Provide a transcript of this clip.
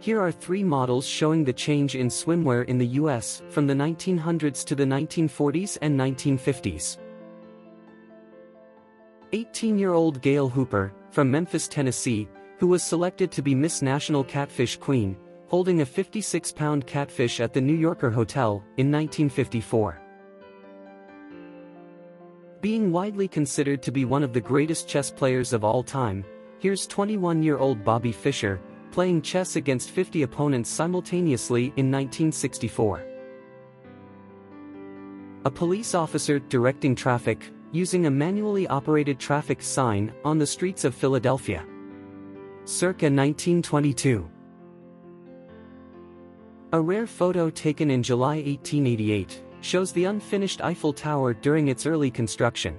Here are three models showing the change in swimwear in the US from the 1900s to the 1940s and 1950s. 18-year-old Gail Hooper, from Memphis, Tennessee, who was selected to be Miss National Catfish Queen, holding a 56-pound catfish at the New Yorker Hotel, in 1954. Being widely considered to be one of the greatest chess players of all time, here's 21-year-old Bobby Fischer, playing chess against 50 opponents simultaneously in 1964. A police officer directing traffic, using a manually operated traffic sign on the streets of Philadelphia. Circa 1922. A rare photo taken in July 1888 shows the unfinished Eiffel Tower during its early construction.